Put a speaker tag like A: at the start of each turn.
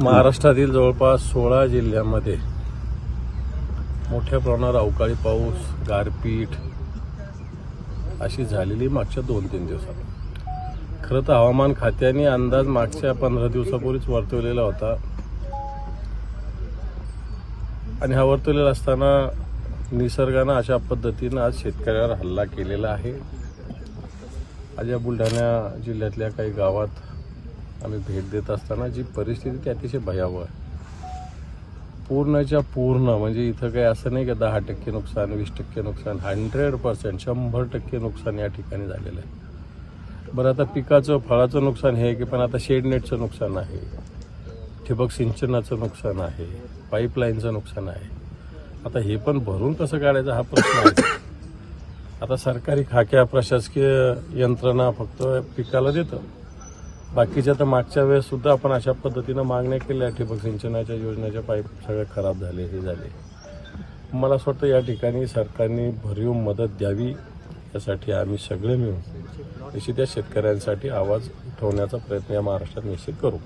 A: महाराष्ट्रातील जवळपास सोळा जिल्ह्यामध्ये मोठ्या प्रमाणावर अवकाळी पाऊस गारपीट अशी झालेली मागच्या दोन तीन दिवसात. खरं तर हवामान खात्याने अंदाज मागच्या पंधरा दिवसापूर्वीच वर्तवलेला होता. आणि हा वर्तवलेला असताना निसर्गानं अशा पद्धतीनं आज शेतकऱ्यावर हल्ला केलेला आहे. आज या बुलढाणा जिल्ह्यातल्या काही गावात आम्ही भेट देत असताना जी परिस्थिती ती अतिशय भयावह आहे. पूर्णच्या पूर्ण म्हणजे इथं काही असं नाही का दहा टक्के नुकसान वीस टक्के नुकसान हंड्रेड पर्सेंट शंभर टक्के नुकसान या ठिकाणी झालेलं आहे. बरं आता पिकाचं फळाचं नुकसान हे आहे की पण आता शेडनेटचं नुकसान आहे. ठिबक सिंचनाचं नुकसान आहे. पाईपलाईनचं नुकसान आहे. आता हे पण भरून कसं काढायचं हा प्रश्न आहे. आता सरकारी खाक्या प्रशासकीय यंत्रणा फक्त पिकाला देतं. बाकीच्या तर मागच्या वेळेस सुद्धा आपण अशा पद्धतीनं मागण्या केल्या. ठिबक सिंचनाच्या योजनेच्या पाईप सगळे खराब झाले हे झाले. मला असं वाटतं या ठिकाणी सरकारने भरीव मदत द्यावी यासाठी आम्ही सगळे मिळून निश्चित या शेतकऱ्यांसाठी आवाज उठवण्याचा प्रयत्न या महाराष्ट्रात निश्चित करू.